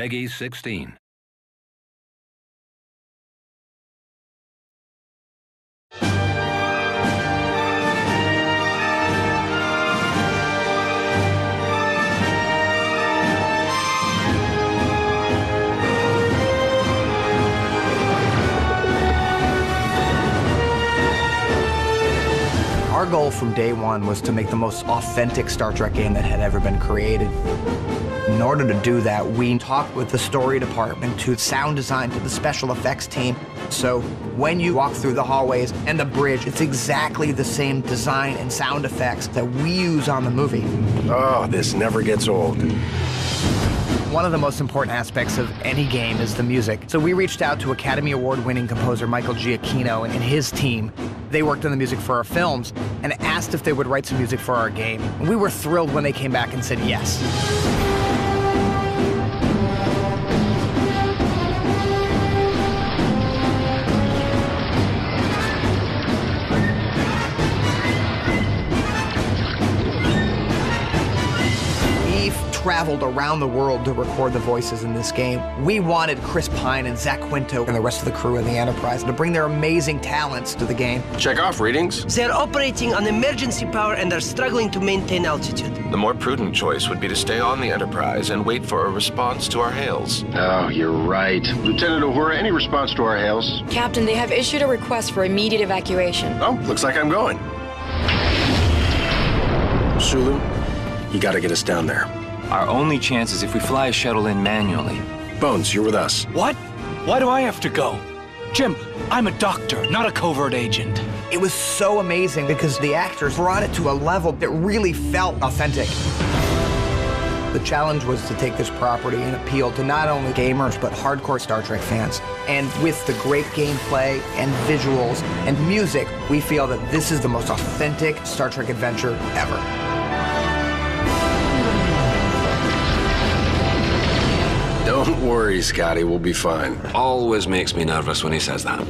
Peggy 16. Our goal from day one was to make the most authentic Star Trek game that had ever been created. In order to do that, we talked with the story department to sound design to the special effects team. So when you walk through the hallways and the bridge, it's exactly the same design and sound effects that we use on the movie. Oh, this never gets old. One of the most important aspects of any game is the music. So we reached out to Academy Award winning composer Michael Giacchino and his team. They worked on the music for our films and asked if they would write some music for our game. And we were thrilled when they came back and said yes. We've traveled around the world to record the voices in this game. We wanted Chris Pine and Zach Quinto and the rest of the crew in the Enterprise to bring their amazing talents to the game. Chekov readings. They're operating on emergency power and are struggling to maintain altitude. The more prudent choice would be to stay on the Enterprise and wait for a response to our hails. Oh, you're right. Lieutenant Uhura, any response to our hails? Captain, they have issued a request for immediate evacuation. Oh, looks like I'm going. Sulu, you gotta get us down there. Our only chance is if we fly a shuttle in manually. Bones, you're with us. What? Why do I have to go? Jim, I'm a doctor, not a covert agent. It was so amazing because the actors brought it to a level that really felt authentic. The challenge was to take this property and appeal to not only gamers but hardcore Star Trek fans. And with the great gameplay and visuals and music, we feel that this is the most authentic Star Trek adventure ever. Don't worry, Scotty, we'll be fine. Always makes me nervous when he says that.